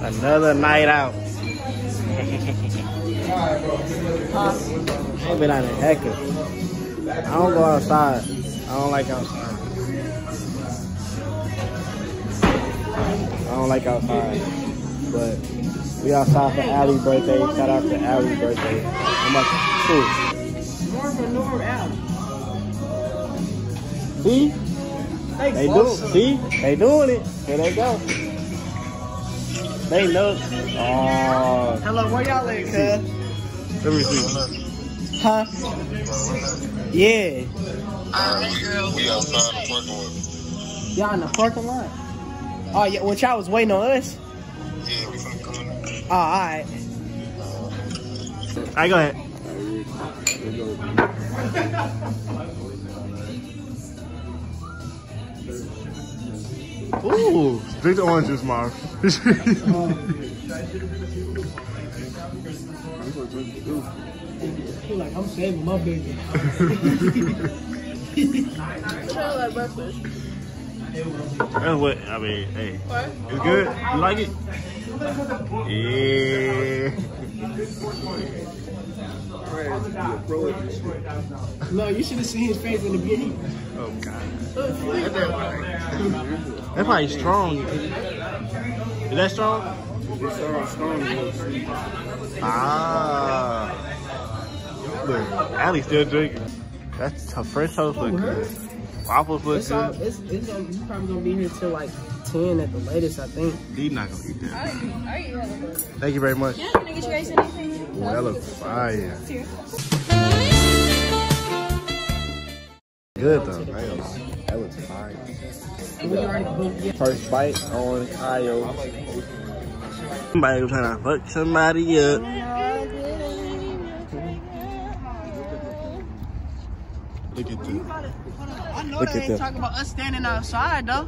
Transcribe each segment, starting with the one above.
Another night out. I've been out in Hecker. I don't go outside. I don't like outside. I don't like outside. But we outside for Allie's birthday. Shout out to Allie's birthday. How much? Two. Norm Norm out. See? They do. See? They doing it. Here they go. They know. Oh. Uh, Hello, where y'all at, cuz? Let me see. Huh? Yeah. We outside the parking lot. Y'all in the parking lot? Oh, yeah, well, y'all was waiting on us? Yeah, we finna come in. Oh, alright. All right, go ahead. Ooh, drink the oranges, Marv. Like I'm saving my baby. That's what I mean. Hey, it's good. You like it? Yeah. No, you should have seen his face in the beginning. Oh God. That's probably strong. Is that strong? Ah. Look, Allie still drinking. That's her French toast look good. Waffles look It's, all, good. it's, it's gonna, you probably gonna be here till like 10 at the latest, I think. He's not gonna eat that. I eat hella Thank you very much. Yeah, can I get you guys anything? Ooh, that looks fire. Good though. That looks, that fire. We already booked yeah. First bite on Kyle. Somebody was trying to fuck somebody up. Look at them. I know Look they ain't them. talking about us standing outside, though.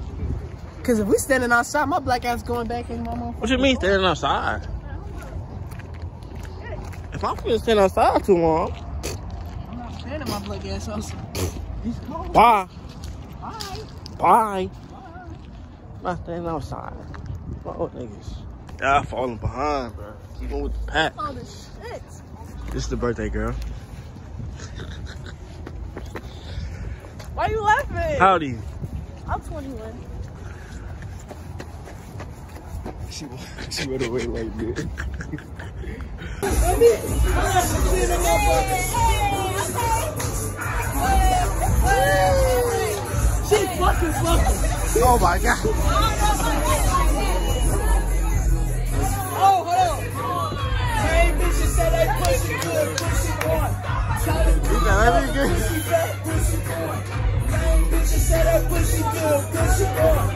Because if we standing outside, my black ass going back in my motherfucker. What you mean standing outside? If I'm gonna stand outside too long, I'm not standing my black ass outside. He's cold. bye. Bye. Bye. I'm not standing outside. Fuck niggas. Y'all falling behind, bro. Keep on with the pack. Oh, the shit. This is the birthday girl. Why are you laughing? How old are you? I'm 21. She, she went away like this. She Oh my god. Oh, hold on. Same bitches said they pussy good, pussy them You got everything good. pussy. Same bitches said they pussy good, pussy them-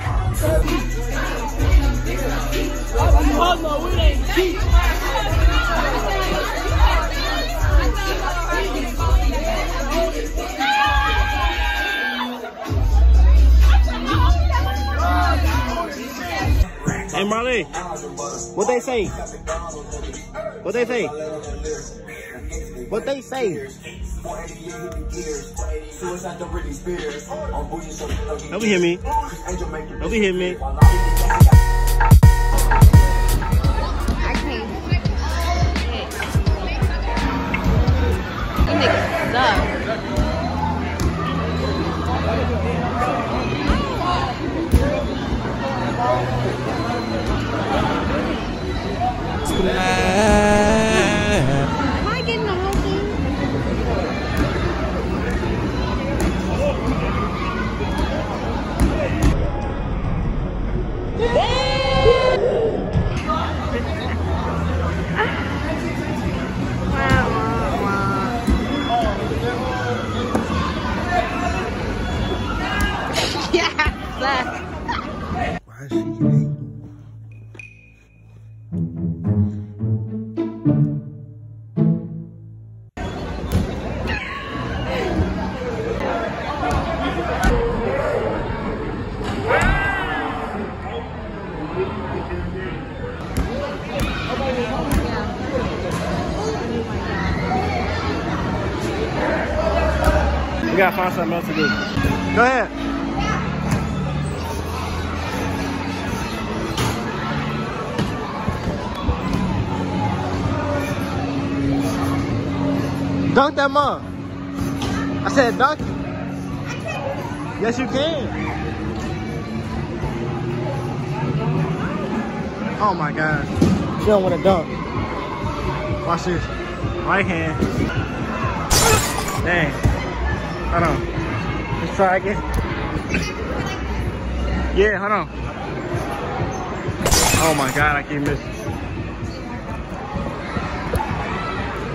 Oh, no, we ain't cheap. Hey Marley, what they say? What they say? What they say? Don't hear me. Don't hear me. I can't. You niggas find something else to do. Go ahead. Dunk that mug. I said dunk. Yes, you can. Oh my God. You don't want to dunk. Watch this. Right hand. Dang. Hold on. Let's try again. Yeah, hold on. Oh my God, I keep missing.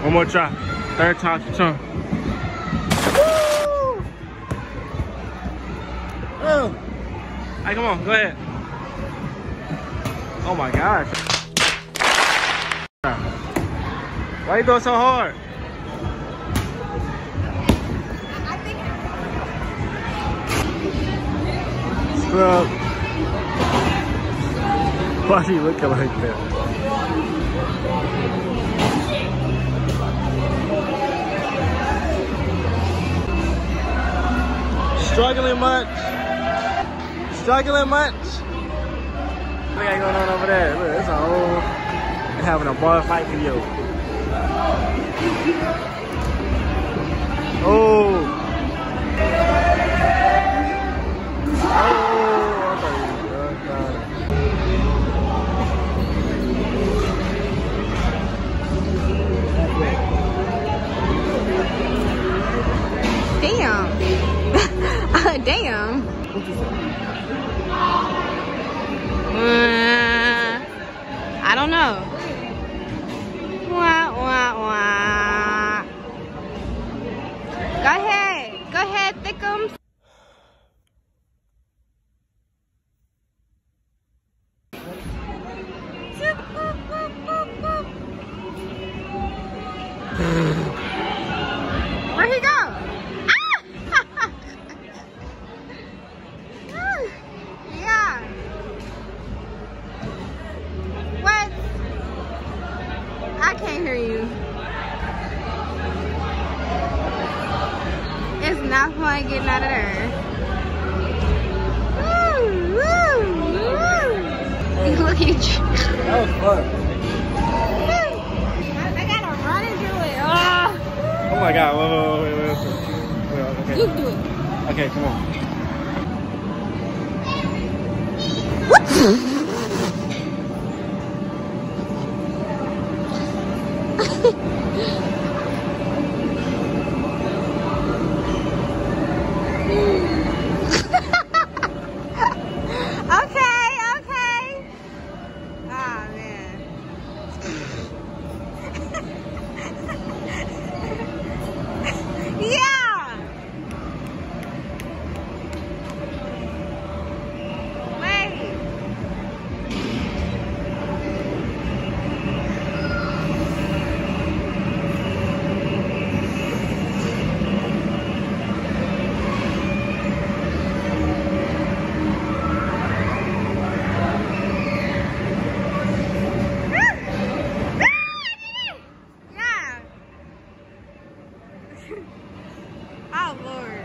One more try. Third time's the charm. Oh. Hey, come on, go ahead. Oh my gosh. Why you going so hard? Why are you looking like that? Struggling much? Struggling much? What got going on over there? Look, it's a whole having a bar fight video. Uh, I don't know. Wah, wah, wah. Go ahead. Go ahead, Thickums. Where'd not fun getting out of there. Woo, woo, woo. Look at you. That was fun. I, I gotta run and do it. Ah. Oh my god, wait, wait. wait okay. You do it. Okay, come on. Okay, okay. Ah man. yeah. Wait. Yeah. oh Lord.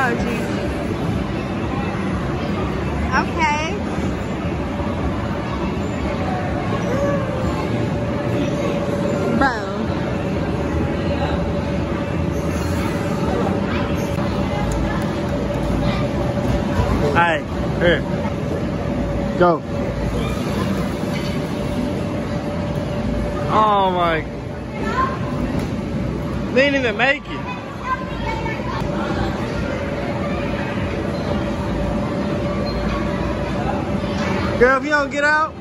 Oh jeez. Okay. Bro. Alright, here. Go. Oh my. They didn't even make it. Girl, if you don't get out,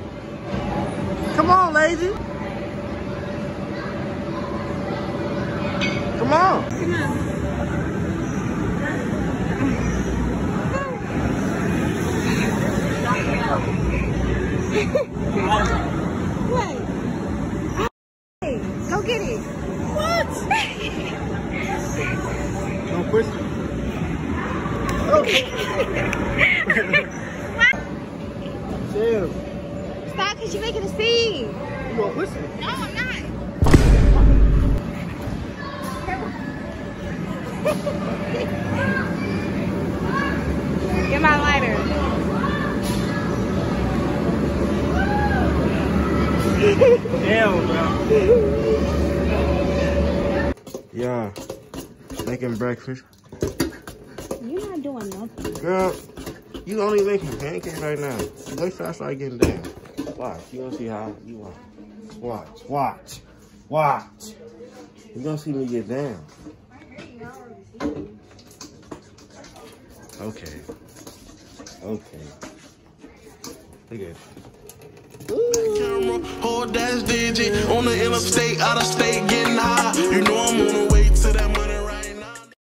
come on, lazy. Come on. Wait. Hey, go get it. What? Don't push it. Chill. Stop, because you're making a scene. You gonna push? No, I'm not. Get my lighter. Damn, bro. Yeah. Making breakfast. You're not doing nothing. Girl, you only making pancakes right now. Wait till I start getting down. Watch. You gonna see how you watch. Watch. Watch. Watch. You gonna see me get down. Okay. Okay. Look at that's. On the interstate, out of state, getting high. You know I'm on the way.